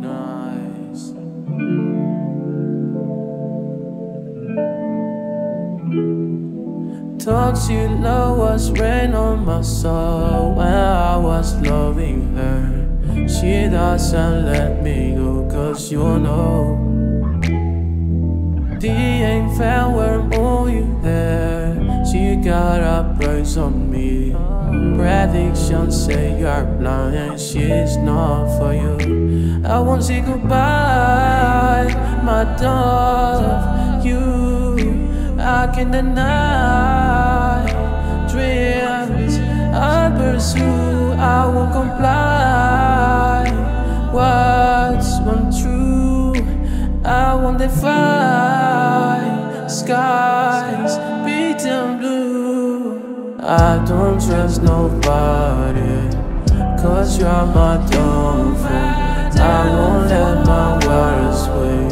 Nice. Toxic love was rain on my soul when I was loving her. She doesn't let me go, cause you know. The ain't fair where all you there. She got a price on me. Predictions say you're blind and she's not for you. I won't say goodbye, my dove. You, I can deny dreams I pursue. I won't comply. What's untrue? I won't defy skies I don't trust nobody, cause you're my downfall. I won't let my words sway.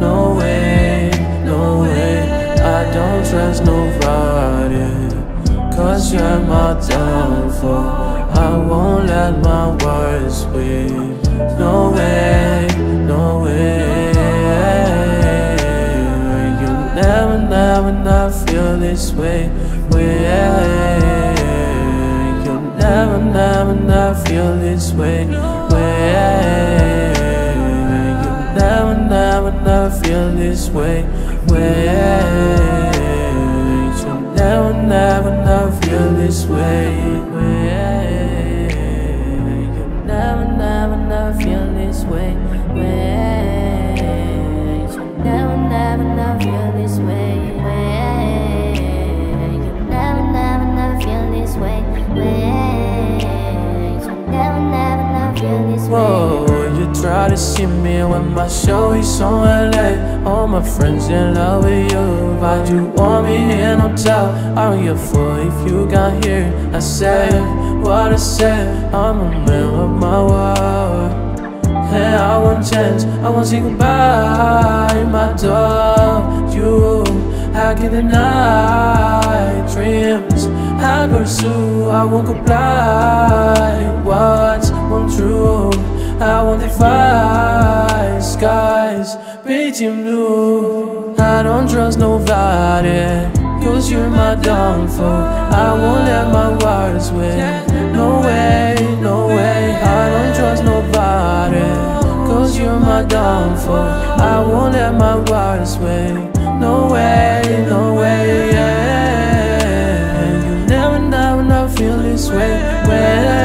No way, no way. I don't trust nobody, cause you're my downfall. I won't let my words sway. No way, this way. way. You never, never not feel this way. way. You never, never not feel this way. To see me when my show is on LA. All my friends in love with you. Why you want me here? No. Are you a fool if you got here? I said what I said. I'm a man of my word. And I won't change. I won't say goodbye, my dog. You, I can deny dreams. I pursue. I won't comply. What's I won't defy skies beating blue. I don't trust nobody, cause you're my downfall. I won't let my words win. No way, no way. I don't trust nobody, cause you're my downfall. I won't let my words win. No way, no way. Yeah. You never, never, never feel this way. way.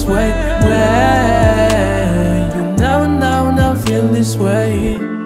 this way, way. You never, never, never feel this way.